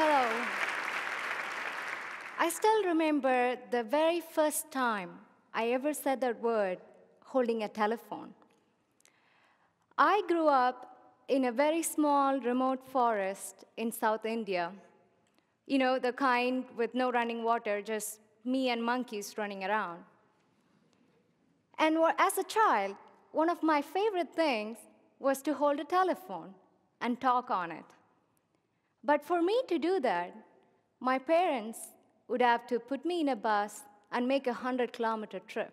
Hello. I still remember the very first time I ever said that word holding a telephone. I grew up in a very small, remote forest in South India. You know, the kind with no running water, just me and monkeys running around. And as a child, one of my favorite things was to hold a telephone and talk on it. But for me to do that, my parents would have to put me in a bus and make a 100 kilometer trip.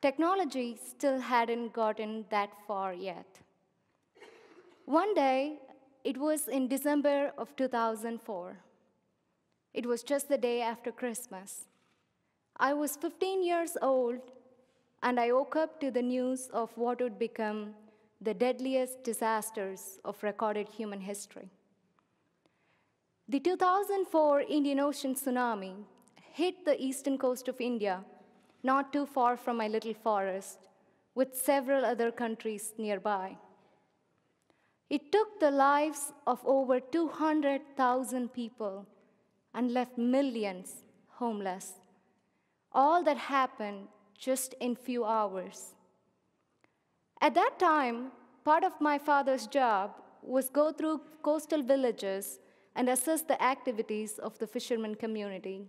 Technology still hadn't gotten that far yet. One day, it was in December of 2004. It was just the day after Christmas. I was 15 years old, and I woke up to the news of what would become the deadliest disasters of recorded human history. The 2004 Indian Ocean tsunami hit the eastern coast of India, not too far from my little forest, with several other countries nearby. It took the lives of over 200,000 people and left millions homeless. All that happened just in few hours. At that time, part of my father's job was go through coastal villages and assess the activities of the fisherman community.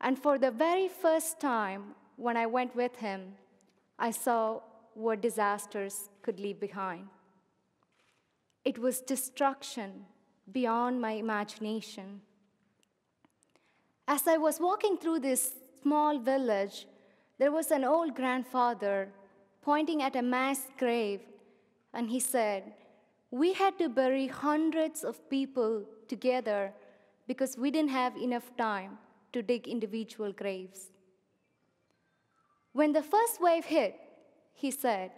And for the very first time, when I went with him, I saw what disasters could leave behind. It was destruction beyond my imagination. As I was walking through this small village, there was an old grandfather pointing at a mass grave, and he said, We had to bury hundreds of people together because we didn't have enough time to dig individual graves. When the first wave hit, he said,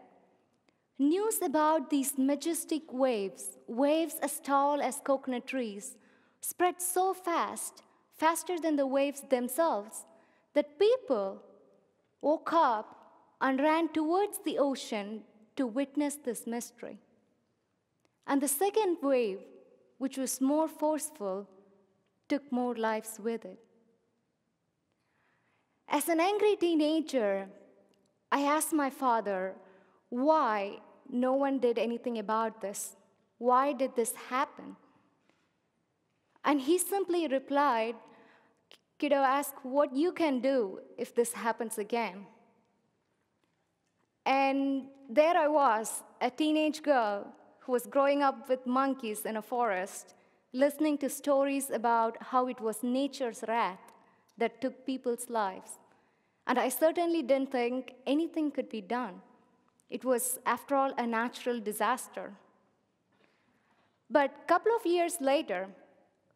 News about these majestic waves, waves as tall as coconut trees, spread so fast, faster than the waves themselves, that people woke up and ran towards the ocean to witness this mystery. And the second wave, which was more forceful, took more lives with it. As an angry teenager, I asked my father why no one did anything about this. Why did this happen? And he simply replied, Kiddo, ask what you can do if this happens again. And there I was, a teenage girl who was growing up with monkeys in a forest, listening to stories about how it was nature's wrath that took people's lives. And I certainly didn't think anything could be done. It was, after all, a natural disaster. But a couple of years later,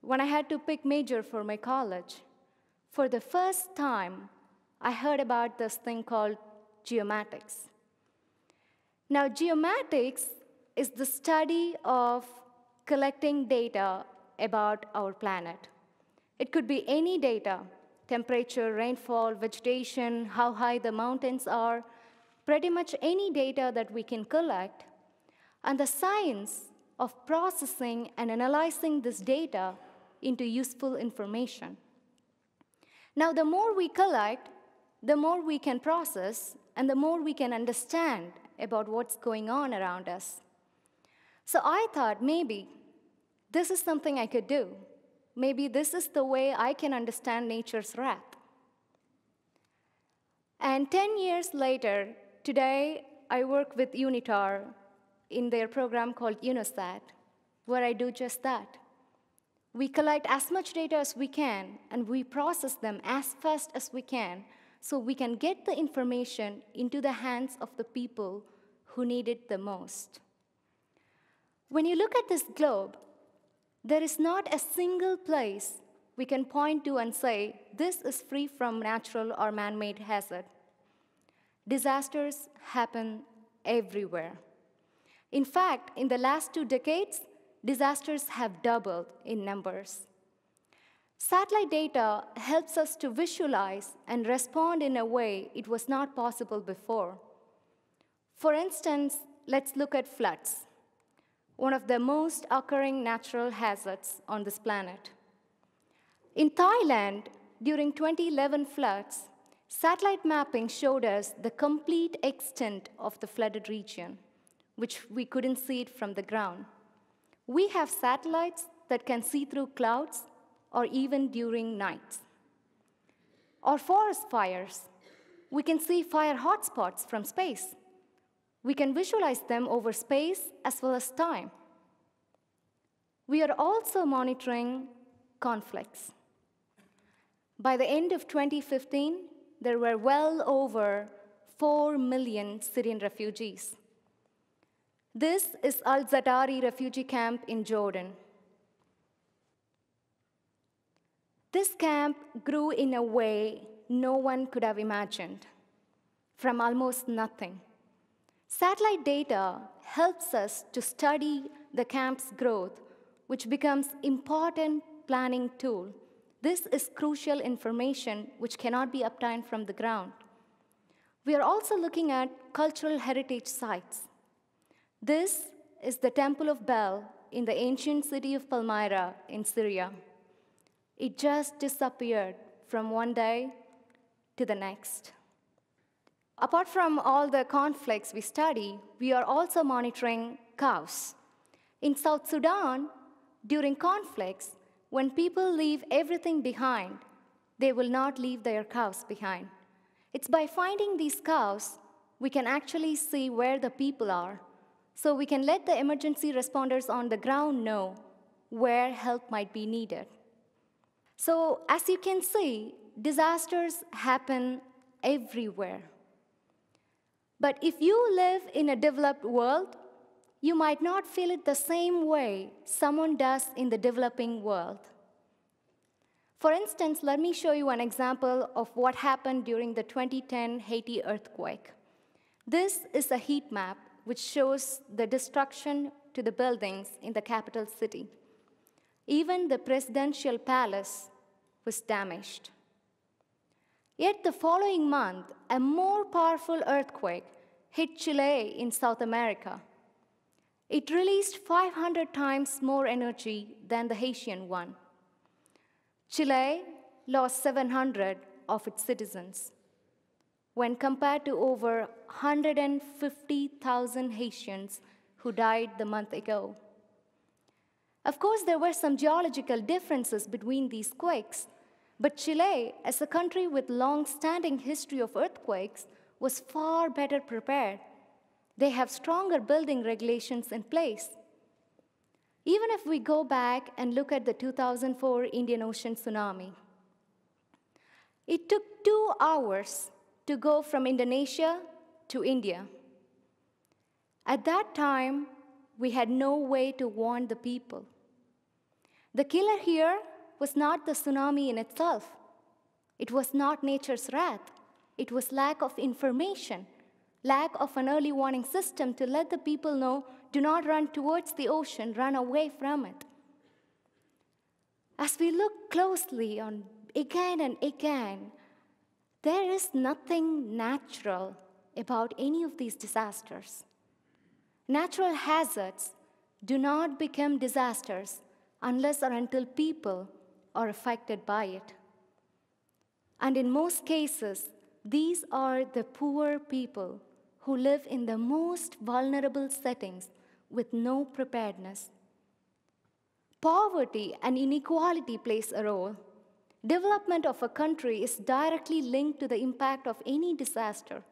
when I had to pick major for my college, for the first time, I heard about this thing called geomatics. Now, geomatics is the study of collecting data about our planet. It could be any data, temperature, rainfall, vegetation, how high the mountains are, pretty much any data that we can collect. And the science of processing and analyzing this data into useful information. Now, the more we collect, the more we can process, and the more we can understand about what's going on around us. So I thought maybe this is something I could do. Maybe this is the way I can understand nature's wrath. And 10 years later, today I work with UNITAR in their program called UNOSAT, where I do just that. We collect as much data as we can, and we process them as fast as we can so we can get the information into the hands of the people who need it the most. When you look at this globe, there is not a single place we can point to and say, this is free from natural or man made hazard. Disasters happen everywhere. In fact, in the last two decades, disasters have doubled in numbers. Satellite data helps us to visualize and respond in a way it was not possible before. For instance, let's look at floods. One of the most occurring natural hazards on this planet. In Thailand, during 2011 floods, satellite mapping showed us the complete extent of the flooded region, which we couldn't see it from the ground. We have satellites that can see through clouds or even during nights. Or forest fires. We can see fire hotspots from space. We can visualize them over space as well as time. We are also monitoring conflicts. By the end of 2015, there were well over 4 million Syrian refugees. This is Al Zatari refugee camp in Jordan. This camp grew in a way no one could have imagined, from almost nothing. Satellite data helps us to study the camp's growth, which becomes important planning tool this is crucial information which cannot be obtained from the ground. We are also looking at cultural heritage sites. This is the Temple of Bel in the ancient city of Palmyra in Syria. It just disappeared from one day to the next. Apart from all the conflicts we study, we are also monitoring cows. In South Sudan, during conflicts, when people leave everything behind, they will not leave their cows behind. It's by finding these cows we can actually see where the people are, so we can let the emergency responders on the ground know where help might be needed. So, as you can see, disasters happen everywhere. But if you live in a developed world, you might not feel it the same way someone does in the developing world. For instance, let me show you an example of what happened during the 2010 Haiti earthquake. This is a heat map which shows the destruction to the buildings in the capital city. Even the presidential palace was damaged. Yet the following month, a more powerful earthquake hit Chile in South America. It released 500 times more energy than the Haitian one. Chile lost 700 of its citizens when compared to over 150,000 Haitians who died the month ago. Of course, there were some geological differences between these quakes, but Chile, as a country with long-standing history of earthquakes, was far better prepared they have stronger building regulations in place. Even if we go back and look at the 2004 Indian Ocean tsunami, it took two hours to go from Indonesia to India. At that time, we had no way to warn the people. The killer here was not the tsunami in itself. It was not nature's wrath. It was lack of information lack of an early warning system to let the people know do not run towards the ocean, run away from it. As we look closely on again and again, there is nothing natural about any of these disasters. Natural hazards do not become disasters unless or until people are affected by it. And in most cases, these are the poor people who live in the most vulnerable settings with no preparedness. Poverty and inequality plays a role. Development of a country is directly linked to the impact of any disaster.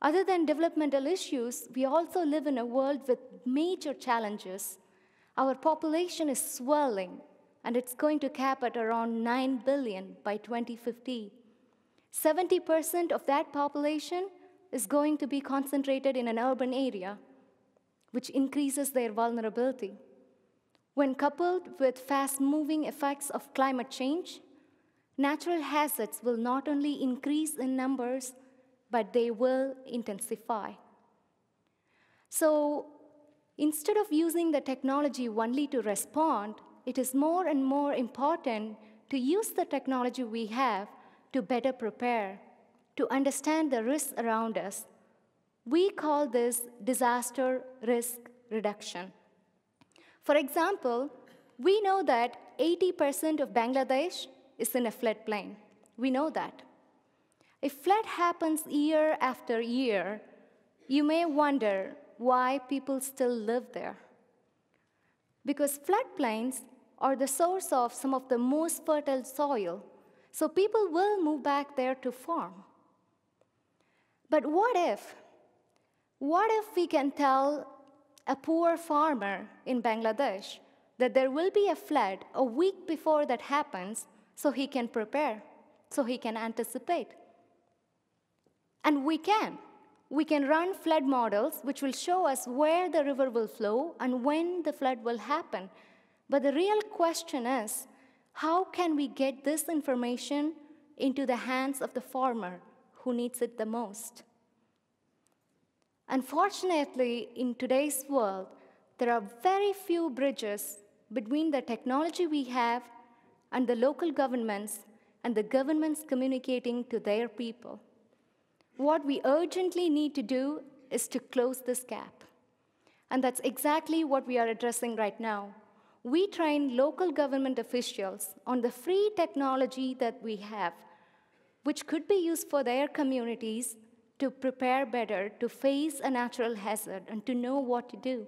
Other than developmental issues, we also live in a world with major challenges. Our population is swelling, and it's going to cap at around 9 billion by 2050. 70% of that population is going to be concentrated in an urban area, which increases their vulnerability. When coupled with fast moving effects of climate change, natural hazards will not only increase in numbers, but they will intensify. So instead of using the technology only to respond, it is more and more important to use the technology we have to better prepare to understand the risks around us. We call this disaster risk reduction. For example, we know that 80% of Bangladesh is in a floodplain. We know that. If flood happens year after year, you may wonder why people still live there. Because floodplains are the source of some of the most fertile soil, so people will move back there to farm. But what if? What if we can tell a poor farmer in Bangladesh that there will be a flood a week before that happens so he can prepare, so he can anticipate? And we can. We can run flood models which will show us where the river will flow and when the flood will happen. But the real question is how can we get this information into the hands of the farmer who needs it the most? Unfortunately, in today's world, there are very few bridges between the technology we have and the local governments and the governments communicating to their people. What we urgently need to do is to close this gap. And that's exactly what we are addressing right now. We train local government officials on the free technology that we have, which could be used for their communities to prepare better to face a natural hazard and to know what to do.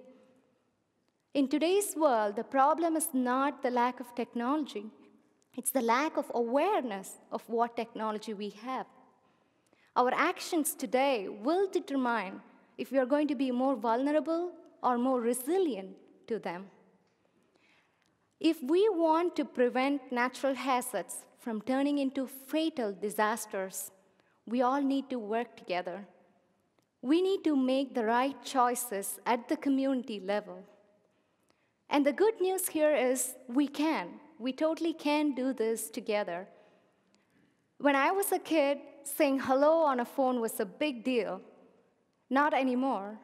In today's world, the problem is not the lack of technology, it's the lack of awareness of what technology we have. Our actions today will determine if we are going to be more vulnerable or more resilient to them. If we want to prevent natural hazards from turning into fatal disasters, we all need to work together. We need to make the right choices at the community level. And the good news here is we can. We totally can do this together. When I was a kid, saying hello on a phone was a big deal. Not anymore.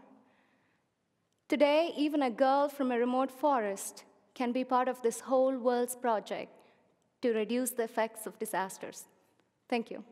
Today, even a girl from a remote forest can be part of this whole world's project to reduce the effects of disasters. Thank you.